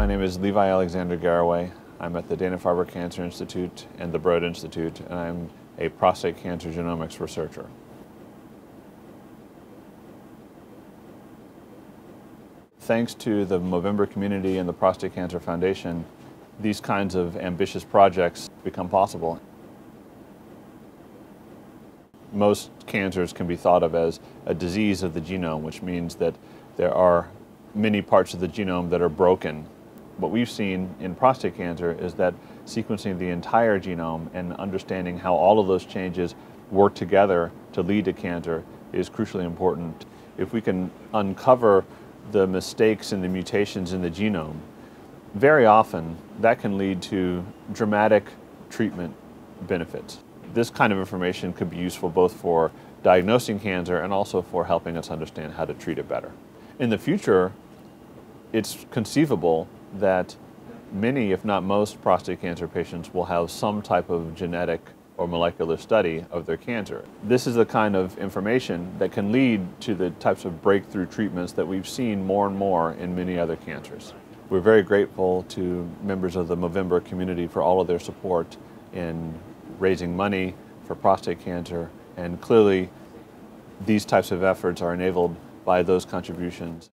My name is Levi Alexander Garraway. I'm at the Dana-Farber Cancer Institute and the Broad Institute, and I'm a prostate cancer genomics researcher. Thanks to the Movember community and the Prostate Cancer Foundation, these kinds of ambitious projects become possible. Most cancers can be thought of as a disease of the genome, which means that there are many parts of the genome that are broken. What we've seen in prostate cancer is that sequencing the entire genome and understanding how all of those changes work together to lead to cancer is crucially important. If we can uncover the mistakes and the mutations in the genome, very often that can lead to dramatic treatment benefits. This kind of information could be useful both for diagnosing cancer and also for helping us understand how to treat it better. In the future, it's conceivable that many, if not most, prostate cancer patients will have some type of genetic or molecular study of their cancer. This is the kind of information that can lead to the types of breakthrough treatments that we've seen more and more in many other cancers. We're very grateful to members of the Movember community for all of their support in raising money for prostate cancer, and clearly these types of efforts are enabled by those contributions.